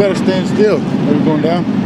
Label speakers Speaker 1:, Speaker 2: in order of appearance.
Speaker 1: gotta stand still. Are you going down?